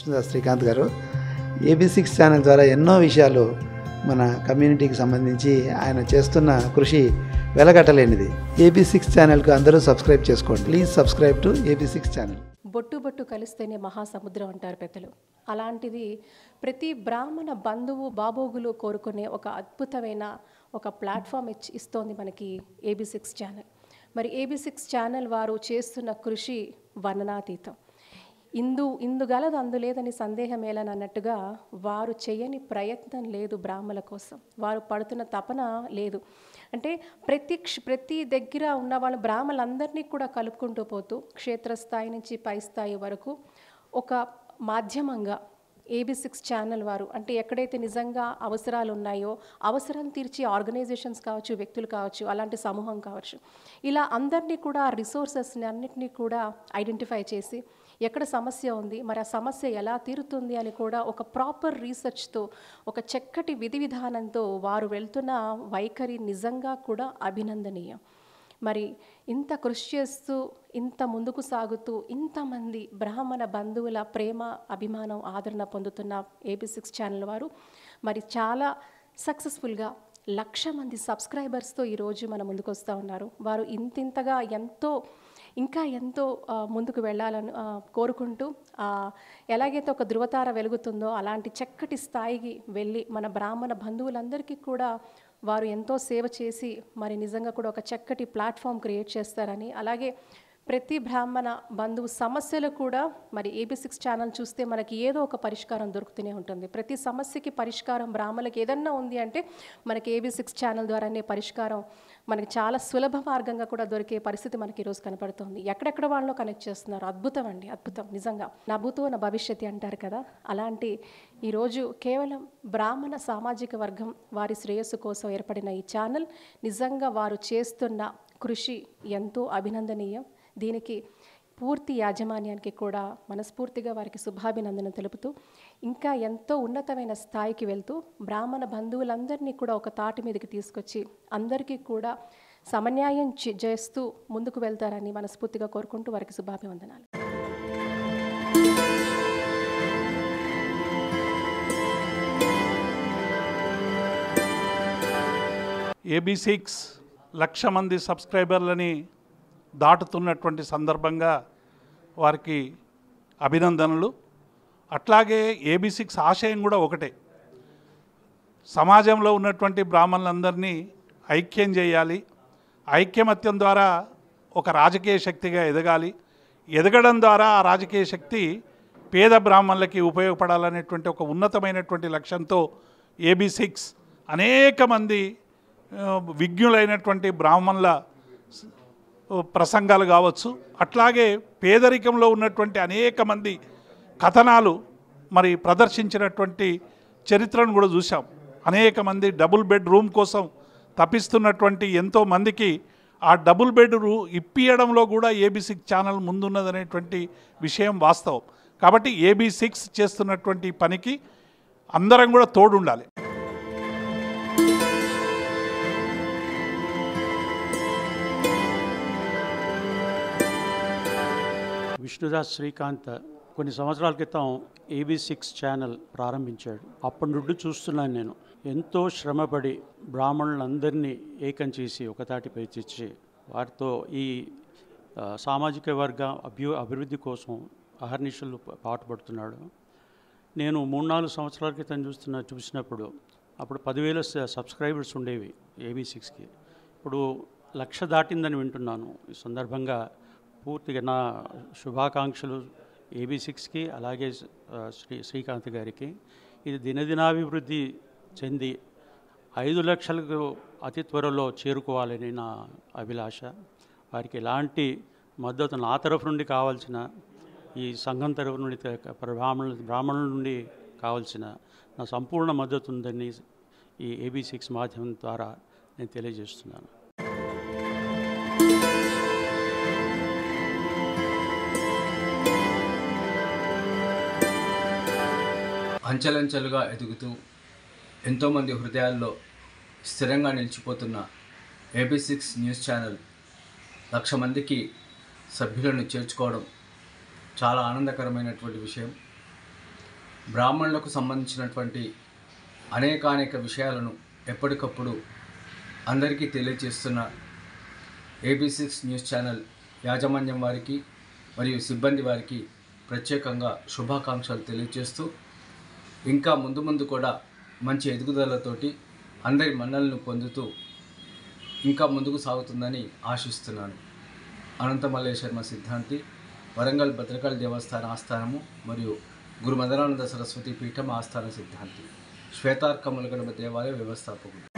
విష్ణుదాస్ శ్రీకాంత్ గారు AB six channel ద్వారా ఎన్నో విషయాలు మన కమ్యూనిటీకి సంబంధించి ఆయన చేస్తున్న కృషి వెలగట్టలేనిది. ఏబీ సిక్స్ ఛానల్కు అందరూ సబ్స్క్రైబ్ చేసుకోండి. Please subscribe to AB six channel. బొట్టు బొట్టు కలిస్తేనే మహాసముద్రం అంటారు పెద్దలు. అలాంటిది ప్రతి బ్రాహ్మణ బంధువు బాబోగులు కోరుకునే ఒక అద్భుతమైన ఒక ప్లాట్ఫామ్ ఇచ్చి ఇస్తోంది మనకి ఏబీ సిక్స్ ఛానల్. మరి ఏబీ సిక్స్ ఛానల్ వారు చేస్తున్న కృషి వర్ణనాతీతం. ఇందు ఇందుగలదు అందులేదని సందేహం అన్నట్టుగా వారు చేయని ప్రయత్నం లేదు బ్రాహ్మల కోసం. వారు పడుతున్న తపన లేదు. అంటే ప్రతి ప్రతి దగ్గర ఉన్న వాళ్ళు బ్రాహ్మలందరినీ కూడా కలుపుకుంటూ పోతూ క్షేత్రస్థాయి నుంచి పై స్థాయి వరకు ఒక మాధ్యమంగా ఏబీ సిక్స్ ఛానల్ వారు అంటే ఎక్కడైతే నిజంగా అవసరాలు ఉన్నాయో అవసరం తీర్చే ఆర్గనైజేషన్స్ కావచ్చు వ్యక్తులు కావచ్చు అలాంటి సమూహం కావచ్చు ఇలా అందరినీ కూడా రిసోర్సెస్ని అన్నింటినీ కూడా ఐడెంటిఫై చేసి ఎక్కడ సమస్య ఉంది మరి ఆ సమస్య ఎలా తీరుతుంది అని కూడా ఒక ప్రాపర్ రీసెర్చ్తో ఒక చక్కటి విధి విధానంతో వారు వెళ్తున్న వైఖరి నిజంగా కూడా అభినందనీయం. మరి ఇంత కృషి చేస్తూ ఇంత ముందుకు సాగుతూ ఇంతమంది బ్రాహ్మణ బంధువుల ప్రేమ అభిమానం ఆదరణ పొందుతున్న ఏబీ సిక్స్ ఛానల్ వారు మరి చాలా సక్సెస్ఫుల్గా లక్ష మంది సబ్స్క్రైబర్స్తో ఈరోజు మన ముందుకు వస్తూ ఉన్నారు. వారు ఇంతింతగా ఎంతో ఇంకా ఎంతో ముందుకు వెళ్ళాలని కోరుకుంటూ ఎలాగైతే ఒక ధృవతార వెలుగుతుందో అలాంటి చక్కటి స్థాయికి వెళ్ళి మన బ్రాహ్మణ బంధువులందరికీ కూడా వారు ఎంతో సేవ చేసి మరి నిజంగా కూడా ఒక చక్కటి ప్లాట్ఫామ్ క్రియేట్ చేస్తారని అలాగే ప్రతి బ్రాహ్మణ బంధువు సమస్యలు కూడా మరి ఏబీ సిక్స్ ఛానల్ చూస్తే మనకి ఏదో ఒక పరిష్కారం దొరుకుతూనే ఉంటుంది. ప్రతి సమస్యకి పరిష్కారం బ్రాహ్మణులకు ఏదన్నా ఉంది అంటే మనకి ఏబీ సిక్స్ ఛానల్ ద్వారానే పరిష్కారం మనకి చాలా సులభ మార్గంగా కూడా దొరికే పరిస్థితి మనకి ఈరోజు కనపడుతుంది. ఎక్కడెక్కడ వాళ్ళలో కనెక్ట్ చేస్తున్నారు. అద్భుతం అండి అద్భుతం. నిజంగా నా భూతో నా భవిష్యత్తు అంటారు కదా? అలాంటి ఈరోజు కేవలం బ్రాహ్మణ సామాజిక వర్గం వారి శ్రేయస్సు కోసం ఏర్పడిన ఈ ఛానల్ నిజంగా వారు చేస్తున్న కృషి ఎంతో అభినందనీయం. దీనికి పూర్తి యాజమాన్యానికి కూడా మనస్ఫూర్తిగా వారికి శుభాభినందన తెలుపుతూ ఇంకా ఎంతో ఉన్నతమైన స్థాయికి వెళ్తూ బ్రాహ్మణ బంధువులందరినీ కూడా ఒక తాటి మీదకి తీసుకొచ్చి అందరికీ కూడా సమన్యాయం చే- చేస్తూ ముందుకు వెళ్తారని మనస్ఫూర్తిగా కోరుకుంటూ వారికి శుభాభివందనాలు. ఏబీ సిక్స్ లక్ష మంది సబ్స్క్రైబర్లని దాటుతున్నటువంటి సందర్భంగా వారికి అభినందనలు. అట్లాగే ఏబీ సిక్స్ ఆశయం కూడా ఒకటే. సమాజంలో ఉన్నటువంటి బ్రాహ్మణులందరినీ ఐక్యం చేయాలి. ఐక్యమత్యం ద్వారా ఒక రాజకీయ శక్తిగా ఎదగాలి. ఎదగడం ద్వారా ఆ రాజకీయ శక్తి పేద బ్రాహ్మణులకి ఉపయోగపడాలనేటువంటి ఒక ఉన్నతమైనటువంటి లక్ష్యంతో ఏబీ సిక్స్ అనేక మంది విజ్ఞులైనటువంటి బ్రాహ్మణుల ప్రసంగాలు కావచ్చు. అట్లాగే పేదరికంలో ఉన్నటువంటి అనేక మంది కథనాలు మరి ప్రదర్శించినటువంటి చరిత్రను కూడా చూసాం అనేక మంది డబుల్ బెడ్ రూమ్ కోసం తప్పిస్తున్నటువంటి ఎంతో మందికి ఆ డబుల్ బెడ్ రూ ఇప్పియడంలో కూడా ఏబీ సిక్స్ ఛానల్ ముందున్నదనేటువంటి విషయం వాస్తవం. కాబట్టి ఏబీ సిక్స్ చేస్తున్నటువంటి పనికి అందరం కూడా తోడుండాలి. విష్ణుదాస్ శ్రీకాంత్ కొన్ని సంవత్సరాల క్రితం ఏబీ సిక్స్ ఛానల్ ప్రారంభించాడు. అప్పటి నుండి చూస్తున్నాను నేను. ఎంతో శ్రమపడి బ్రాహ్మణులందరినీ ఏకం చేసి ఒకతాటిపై తెచ్చి వారితో ఈ సామాజిక వర్గ అభ్యు అభివృద్ధి కోసం అహర్నిశలు పాటుపడుతున్నాడు నేను మూడు నాలుగు సంవత్సరాల క్రితం చూస్తున్న చూసినప్పుడు అప్పుడు పదివేల సబ్స్క్రైబర్స్ ఉండేవి ఏబీ సిక్స్కి. ఇప్పుడు లక్ష దాటిందని వింటున్నాను. ఈ సందర్భంగా పూర్తిగా నా శుభాకాంక్షలు ఏబీ సిక్స్కి అలాగే శ్రీ శ్రీకాంత్ గారికి. ఇది దినదినాభివృద్ధి చెంది ఐదు లక్షలకు అతి త్వరలో చేరుకోవాలని నా అభిలాష. వారికి ఎలాంటి మద్దతు నా తరఫు నుండి కావాల్సిన ఈ సంఘం తరఫు నుండి బ్రాహ్మణుల బ్రాహ్మణుల నుండి కావాల్సిన నా సంపూర్ణ మద్దతు ఉందని ఈ ఏబీ సిక్స్ మాధ్యమం ద్వారా నేను తెలియజేస్తున్నాను. అంచెలంచెలుగా ఎదుగుతూ ఎంతోమంది హృదయాల్లో స్థిరంగా నిలిచిపోతున్న ఏబీ సిక్స్ న్యూస్ ఛానల్ లక్ష మందికి సభ్యులను చేర్చుకోవడం చాలా ఆనందకరమైనటువంటి విషయం. బ్రాహ్మణులకు సంబంధించినటువంటి అనేకానేక విషయాలను ఎప్పటికప్పుడు అందరికీ తెలియజేస్తున్న ఏబీ సిక్స్ న్యూస్ ఛానల్ యాజమాన్యం వారికి మరియు సిబ్బంది వారికి ప్రత్యేకంగా శుభాకాంక్షలు తెలియజేస్తూ ఇంకా ముందు ముందు కూడా మంచి ఎదుగుదలతోటి అందరి మన్నలను పొందుతూ ఇంకా ముందుకు సాగుతుందని ఆశిస్తున్నాను. అనంత శర్మ సిద్ధాంతి వరంగల్ భద్రకాళి దేవస్థాన ఆస్థానము మరియు గురు మదనానంద సరస్వతి పీఠం ఆస్థాన సిద్ధాంతి. శ్వేతార్కములగడప దేవాలయ వ్యవస్థాపకుడు.